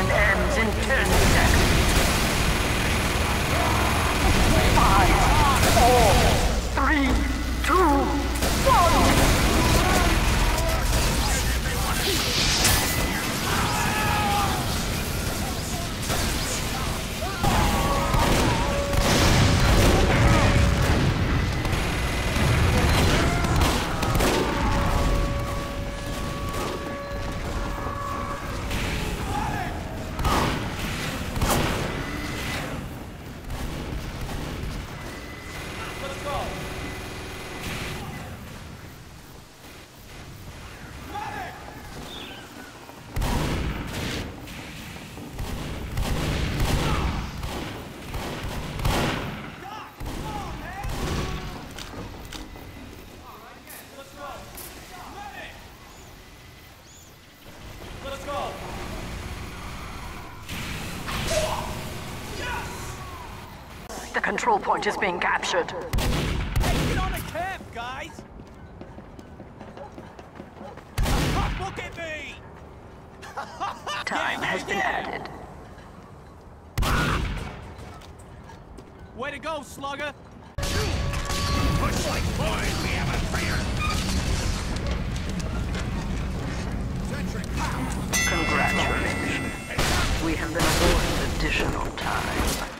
Mission Let's go. Let's go. Let's go. The control point is being captured. Hey, get on the camp, guys! Look at me! Time has been added. Way to go, slugger! Looks like boys we have a traitor. Centric power. Congratulations. We have been awarded additional time.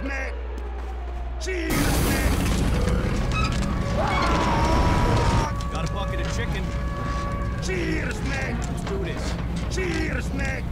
Cheers, mate! Cheers, mate! Got a bucket of chicken. Cheers, mate! Let's do this. Cheers, mate!